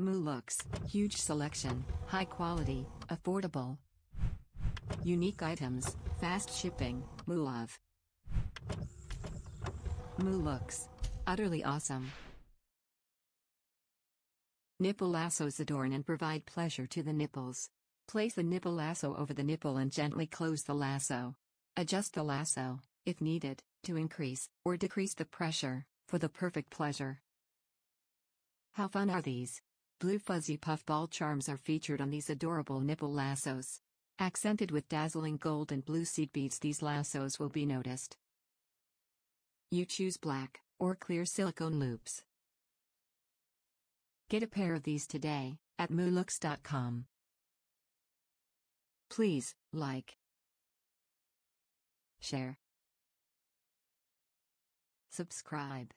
Luxe, huge selection, high quality, affordable. Unique items, fast shipping. Moo Looks. Udderly awesome. Nipple lassos adorn and provide pleasure to the nipples. Place the nipple lasso over the nipple and gently close the lasso. Adjust the lasso, if needed, to increase or decrease the pressure, for the perfect pleasure. How fun are these? Blue fuzzy puff ball charms are featured on these adorable nipple lassos. Accented with dazzling gold and blue seed beads these lassos will be noticed. You choose black, or clear silicone loops. Get a pair of these today, at mooluxe.com. Please, like, share, subscribe.